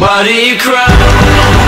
Why do you cry?